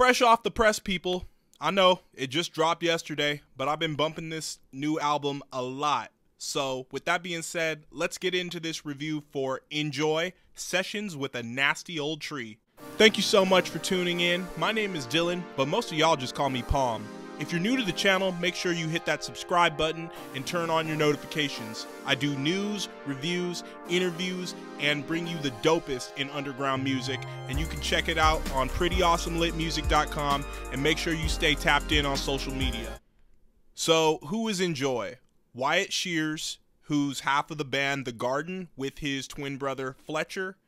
Fresh off the press, people. I know it just dropped yesterday, but I've been bumping this new album a lot. So, with that being said, let's get into this review for Enjoy Sessions with a Nasty Old Tree. Thank you so much for tuning in. My name is Dylan, but most of y'all just call me Palm. If you're new to the channel, make sure you hit that subscribe button and turn on your notifications. I do news, reviews, interviews, and bring you the dopest in underground music. And you can check it out on prettyawesomelitmusic.com and make sure you stay tapped in on social media. So, who is Enjoy? Wyatt Shears, who's half of the band The Garden with his twin brother Fletcher,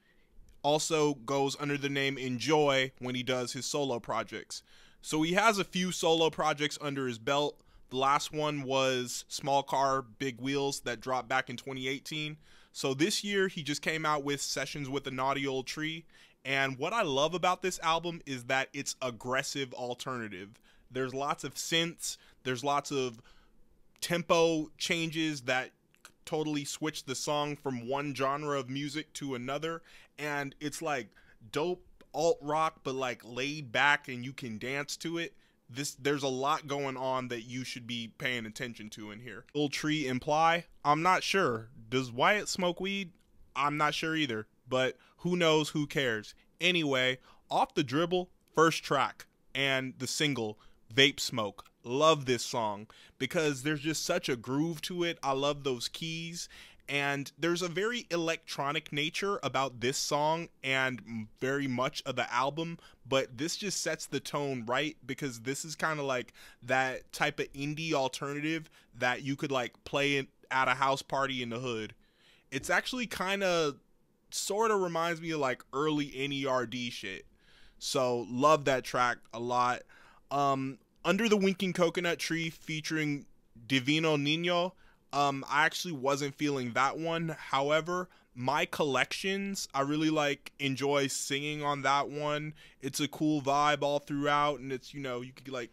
also goes under the name Enjoy when he does his solo projects. So he has a few solo projects under his belt. The last one was Small Car, Big Wheels that dropped back in 2018. So this year he just came out with Sessions with a Nasty Old Tree. And what I love about this album is that it's aggressive alternative. There's lots of synths, there's lots of tempo changes that totally switch the song from one genre of music to another. And it's like dope alt rock, but like laid back and you can dance to it. This there's a lot going on that you should be paying attention to in here. Little tree imply? I'm not sure. Does Wyatt smoke weed? I'm not sure either. But who knows? Who cares? Anyway, off the dribble, first track and the single Vape Smoke. Love this song because there's just such a groove to it. I love those keys and there's a very electronic nature about this song and very much of the album but this just sets the tone right because this is kind of like that type of indie alternative that you could like play at a house party in the hood it's actually kind of sort of reminds me of like early N.E.R.D. shit so love that track a lot um under the winking coconut tree featuring Divino Niño um, I actually wasn't feeling that one. However, my collections, I really like enjoy singing on that one. It's a cool vibe all throughout, and it's you know you could like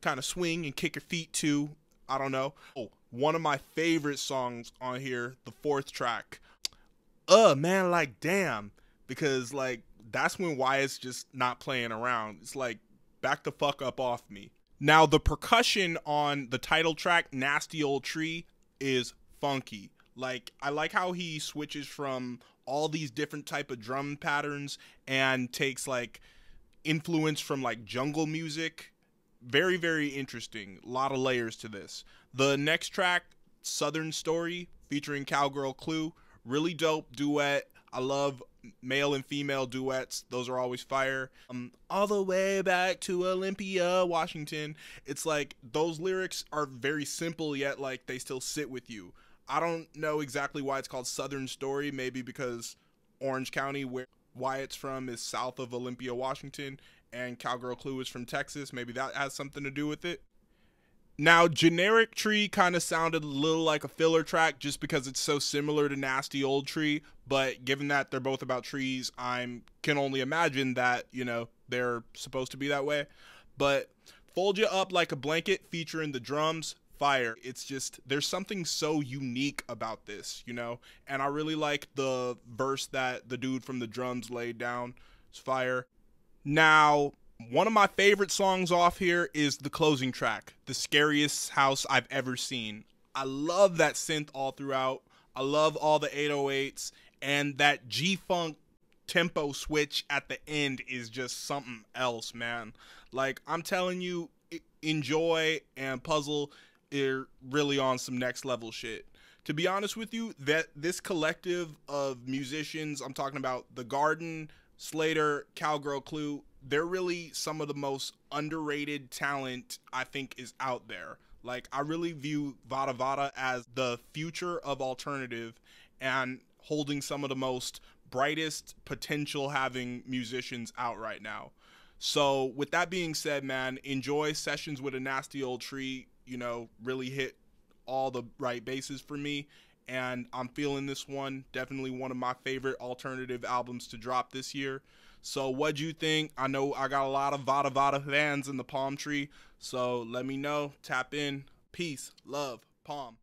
kind of swing and kick your feet too. I don't know. Oh, one of my favorite songs on here, the fourth track. Uh, man, like damn, because like that's when Wyatt's just not playing around. It's like back the fuck up off me. Now the percussion on the title track, Nasty Old Tree, is funky. Like I like how he switches from all these different type of drum patterns and takes like influence from like jungle music. Very very interesting. A lot of layers to this. The next track, Southern Story, featuring Cowgirl Clue, really dope duet. I love male and female duets. Those are always fire. Um, all the way back to Olympia, Washington. It's like those lyrics are very simple yet like they still sit with you. I don't know exactly why it's called Southern Story. Maybe because Orange County, where Wyatt's from, is south of Olympia, Washington, and Cowgirl Clue is from Texas. Maybe that has something to do with it. Now, Generic Tree kind of sounded a little like a filler track just because it's so similar to Nasty Old Tree, but given that they're both about trees, I can only imagine that, you know, they're supposed to be that way. But Fold You Up Like a Blanket featuring the drums, fire. It's just there's something so unique about this, you know? And I really like the verse that the dude from the drums laid down. It's fire. Now, one of my favorite songs off here is the closing track, The Scariest House I've Ever Seen. I love that synth all throughout. I love all the 808s and that G Funk tempo switch at the end is just something else, man. Like I'm telling you, enjoy and puzzle are really on some next level shit. To be honest with you, that this collective of musicians, I'm talking about The Garden, Slater, Cowgirl Clue, they're really some of the most underrated talent I think is out there. Like I really view Vada Vada as the future of alternative and holding some of the most brightest potential having musicians out right now. So with that being said, man, enjoy sessions with a nasty old tree, you know, really hit all the right bases for me and I'm feeling this one. Definitely one of my favorite alternative albums to drop this year. So, what do you think? I know I got a lot of Vada Vada fans in the palm tree. So, let me know. Tap in. Peace, love, palm.